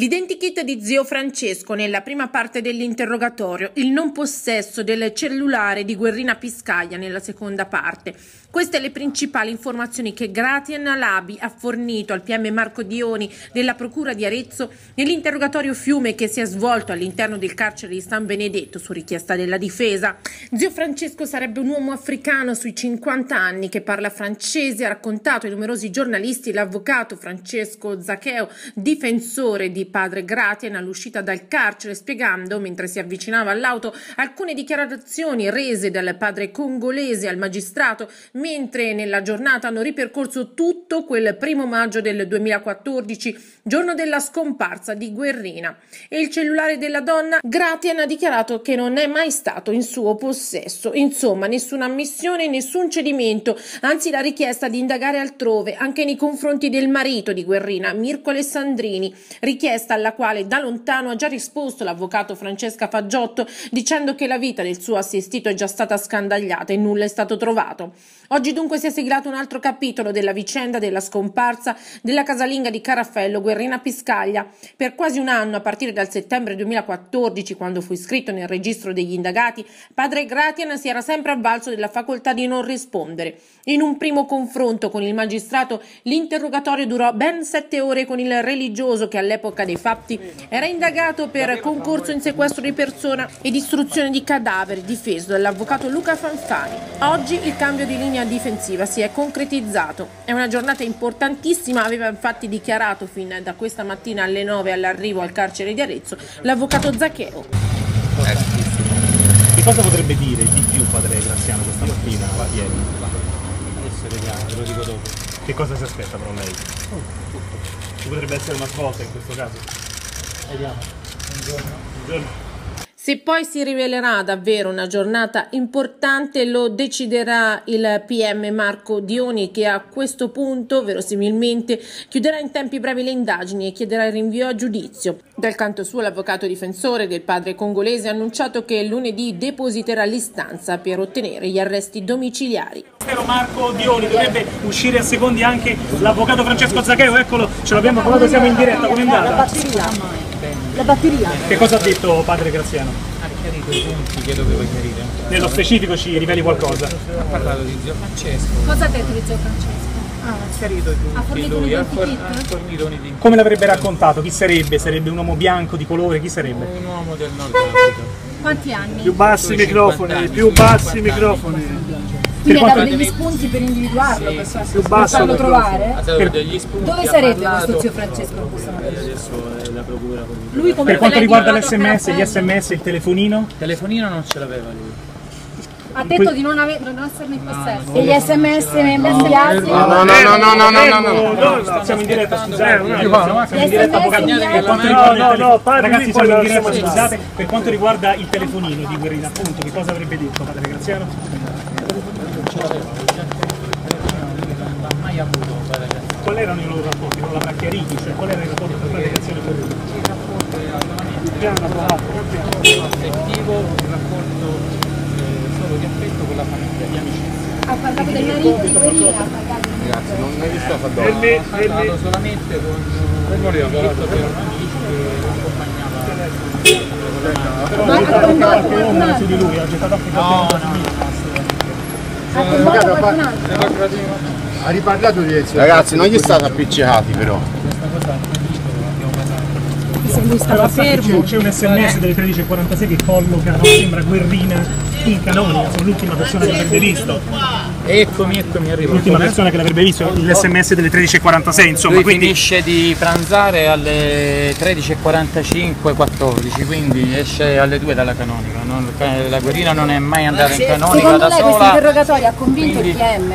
L'identikit di zio Francesco nella prima parte dell'interrogatorio, il non possesso del cellulare di Guerrina Piscaglia nella seconda parte. Queste le principali informazioni che Gratian Labi ha fornito al PM Marco Dioni della Procura di Arezzo nell'interrogatorio Fiume che si è svolto all'interno del carcere di San Benedetto su richiesta della difesa. Zio Francesco sarebbe un uomo africano sui 50 anni che parla francese, ha raccontato ai numerosi giornalisti l'avvocato Francesco Zaccheo, difensore di padre Gratian all'uscita dal carcere spiegando, mentre si avvicinava all'auto, alcune dichiarazioni rese dal padre congolese al magistrato, mentre nella giornata hanno ripercorso tutto quel primo maggio del 2014, giorno della scomparsa di Guerrina. E il cellulare della donna, Gratian ha dichiarato che non è mai stato in suo possesso. Insomma, nessuna ammissione, nessun cedimento, anzi la richiesta di indagare altrove, anche nei confronti del marito di Guerrina, Mirko Alessandrini, richiesta richiesta alla quale da lontano ha già risposto l'avvocato Francesca Faggiotto dicendo che la vita del suo assistito è già stata scandagliata e nulla è stato trovato. Oggi dunque si è siglato un altro capitolo della vicenda della scomparsa della casalinga di Caraffello Guerrina Piscaglia. Per quasi un anno, a partire dal settembre 2014, quando fu iscritto nel registro degli indagati, padre Gratian si era sempre avvalso della facoltà di non rispondere. In un primo confronto con il magistrato, l'interrogatorio durò ben sette ore con il religioso che all'epoca dei fatti era indagato per concorso in sequestro di persona e distruzione di cadaveri, difeso dall'avvocato Luca Fanfani. Oggi il cambio di linea difensiva si è concretizzato. È una giornata importantissima, aveva infatti dichiarato fin da questa mattina alle 9 all'arrivo al carcere di Arezzo l'avvocato Zaccheo. Che cosa potrebbe dire di più padre Graziano questa mattina a ieri? Adesso vediamo, te lo dico dopo. Che cosa si aspetta però lei? Ci potrebbe essere una svolta in questo caso? Vediamo. Buongiorno. Buongiorno. Se poi si rivelerà davvero una giornata importante lo deciderà il PM Marco Dioni che a questo punto verosimilmente chiuderà in tempi brevi le indagini e chiederà il rinvio a giudizio. Dal canto suo l'avvocato difensore del padre congolese ha annunciato che lunedì depositerà l'istanza per ottenere gli arresti domiciliari. Marco Dioni dovrebbe uscire a secondi anche l'avvocato Francesco Zaccheo, eccolo, ce l'abbiamo provato, siamo in diretta, come è andata? La batteria. Che cosa ha detto padre Graziano? Ha chiarito i punti che dovevo chiarire. Nello specifico ci riveli qualcosa? Ha parlato di zio Francesco. Cosa ha detto di zio Francesco? Ah, ha chiarito i punti. Ha fornito lui ha, un for- identikit? ha fornito un identikit. Come l'avrebbe raccontato? Chi sarebbe? Sarebbe un uomo bianco di colore? Chi sarebbe? Un uomo del nord Africa. Quanti anni? Più bassi i microfoni, più bassi i microfoni. Quindi ha dato degli spunti per individuarlo, Sì, per, sì, far- per basso farlo trovare? Spunti. Dove sarebbe parlato- questo zio Francesco in questo momento? Adesso è la procura. Lui come Per quanto riguarda l'SMS, gli? SMS, il telefonino? Il telefonino non ce l'aveva lui. Ha detto di non, esserne in possesso. E gli sms mi inviati? No, no, no, no, no, no, no, siamo in diretta, scusate. Siamo in diretta, avvocato. Ragazzi, siamo in diretta, scusate. Per quanto riguarda il telefonino di Guerrina, appunto, che cosa avrebbe detto padre Graziano? Qual erano i loro rapporti? Non l'avrà chiariti, cioè qual era il rapporto tra padre Graziano e Guerrina? Il rapporto era veramente un rapporto solo di affetto con la famiglia, di amicizia. Ha parlato ha parlato di Ragazzi, non ne riesco a E lì, Ha parlato solamente con un marito per un amico che accompagnava. Però Ma ha qualche qualcun altro? di lui, ha gettato qualche No, no, no. Ha coinvolto qualcun altro? Ha riparlato di esso. Ragazzi, non gli state appiccicati però. Questa cosa parlato. Se lui stava fermo. C'è c'è un sms delle 13.46 che colloca, no, sembra Guerrina in canonica, sono l'ultima persona che l'avrebbe visto. Eccomi, eccomi, arrivo. L'ultima persona che l'avrebbe visto, l'sms delle 13.46 insomma, Lui quindi finisce di pranzare alle 13.45, 14, quindi esce alle 2 dalla canonica. Non- la guerrina non è mai andata in canonica Secondo da lei questo sola. interrogatorio ha convinto il Quindi- PM?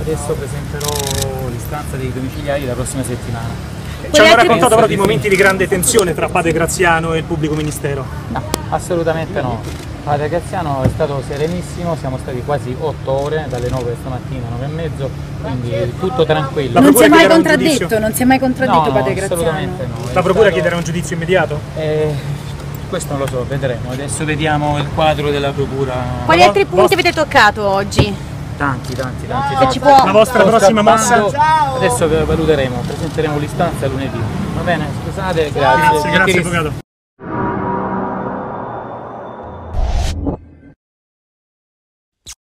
Adesso presenterò l'istanza dei domiciliari la prossima settimana. ci hanno raccontato però di momenti di grande tensione tra Padre Graziano e il pubblico ministero. No, assolutamente no. Padre Graziano è stato serenissimo, siamo stati quasi 8 ore, dalle 9 stamattina, 9 e mezzo, quindi tutto tranquillo. Non si è mai contraddetto, non si è mai contraddetto no, padre Graziano. assolutamente no. La procura stato- chiederà un giudizio immediato? Eh, questo non lo so, vedremo. Adesso vediamo il quadro della procura. Quali altri punti avete toccato oggi? Tanti, tanti, tanti. Se tanti. ci può... La vostra Sto prossima scappando. mossa? Adesso valuteremo, presenteremo l'istanza lunedì. Va bene, scusate, Grazie, grazie Gentilissimo. avvocato.